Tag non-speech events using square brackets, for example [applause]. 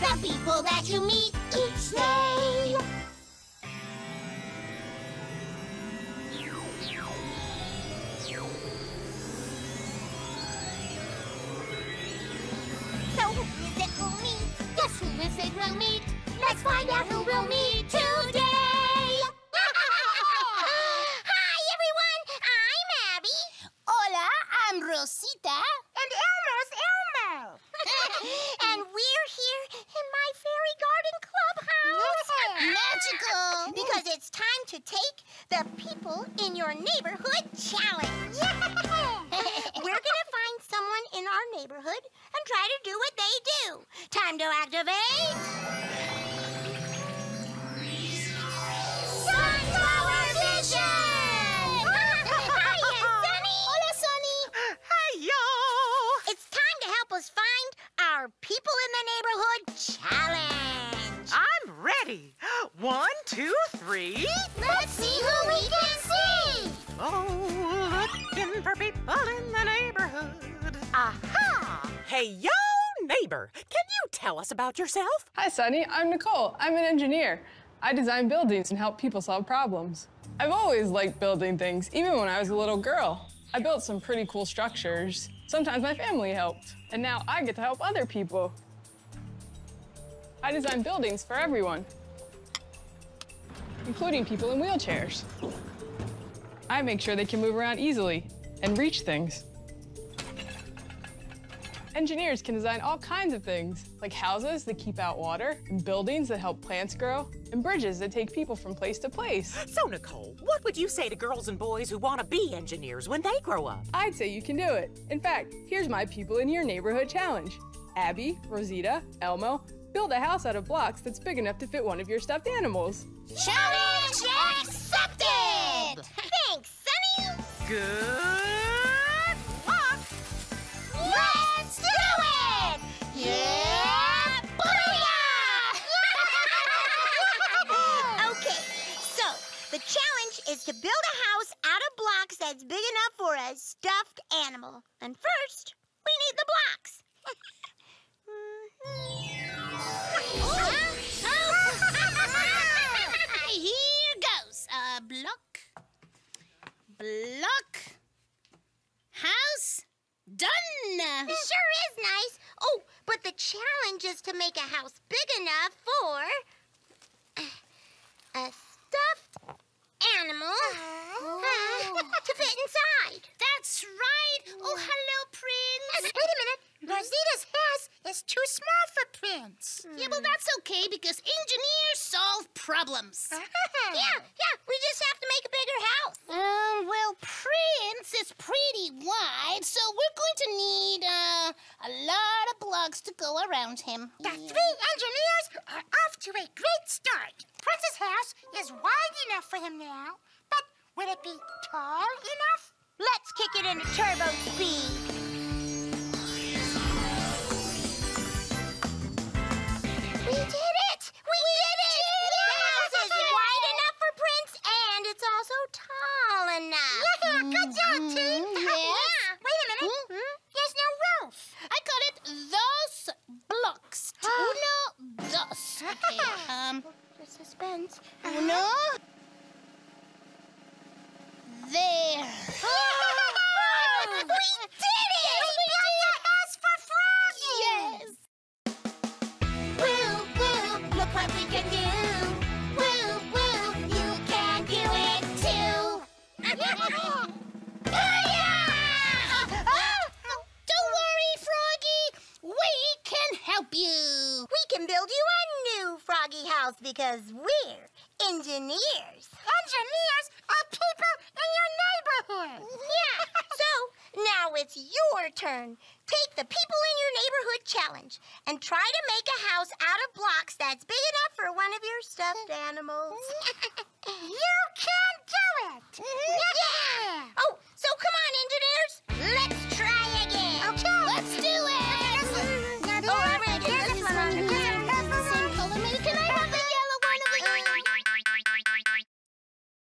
that you meet each day. So who is it we'll meet? Guess who is it we'll meet? Let's find out who we'll meet today. [laughs] Hi, everyone. I'm Abby. Hola, I'm Rosita. And Elmo's Elmo. and we're here in my fairy garden clubhouse. Because it's time to take the people in your neighborhood challenge. [laughs] we're gonna find someone in our neighborhood and try to do what they do. Time to activate. Sunflower Vision! [laughs] Hiya, Sunny! Hola, Sunny! Hey, yo! It's time to help us find our People in the Neighborhood Challenge! I'm ready. One, two, three. Let's see who we can see! Oh, looking for people in the neighborhood. Aha! Hey, yo, neighbor. Can you tell us about yourself? Hi, Sunny. I'm Nicole. I'm an engineer. I design buildings and help people solve problems. I've always liked building things, even when I was a little girl. I built some pretty cool structures. Sometimes my family helped, and now I get to help other people. I design buildings for everyone, including people in wheelchairs. I make sure they can move around easily and reach things. Engineers can design all kinds of things, like houses that keep out water, and buildings that help plants grow, and bridges that take people from place to place. So, Nicole, what would you say to girls and boys who want to be engineers when they grow up? I'd say you can do it. In fact, here's my People in Your Neighborhood challenge. Abby, Rosita, Elmo, build a house out of blocks that's big enough to fit one of your stuffed animals. Challenge accepted! [laughs] Thanks, Sunny! Good luck! Let's do it! Yeah! Booyah! [laughs] okay, so the challenge is to build a house out of blocks that's big enough for a stuffed animal. And first, we need the blocks. Block. House. Done. It sure is nice. Oh, but the challenge is to make a house big enough for a stuffed animal uh, to fit inside. That's right. Oh, hello, Prince. Wait a minute. Rosita's house is too small for Prince. Yeah, well, that's okay because engineers solve problems. [laughs] yeah, yeah. We just have to make a bigger house. Um, well, Prince is pretty wide, so we're going to need uh, a lot of blocks to go around him. The three engineers are off to a great start. Prince's house is wide enough for him now, but will it be tall enough? Let's kick it into turbo speed. Okay, [laughs] um. The suspense. Uno. There. [laughs] we did it! We built a house for Froggy. Yes. Woo, woo, look what we can do. Woo, woo, you can do it too. [laughs] Don't worry, Froggy. We can help you. We can build you a new Froggy house because we're engineers. Engineers are people in your neighborhood. Yeah. [laughs] so now it's your turn. Take the People in Your Neighborhood challenge and try to make a house out of blocks that's big enough for one of your stuffed [laughs] animals. You can do it. Mm-hmm.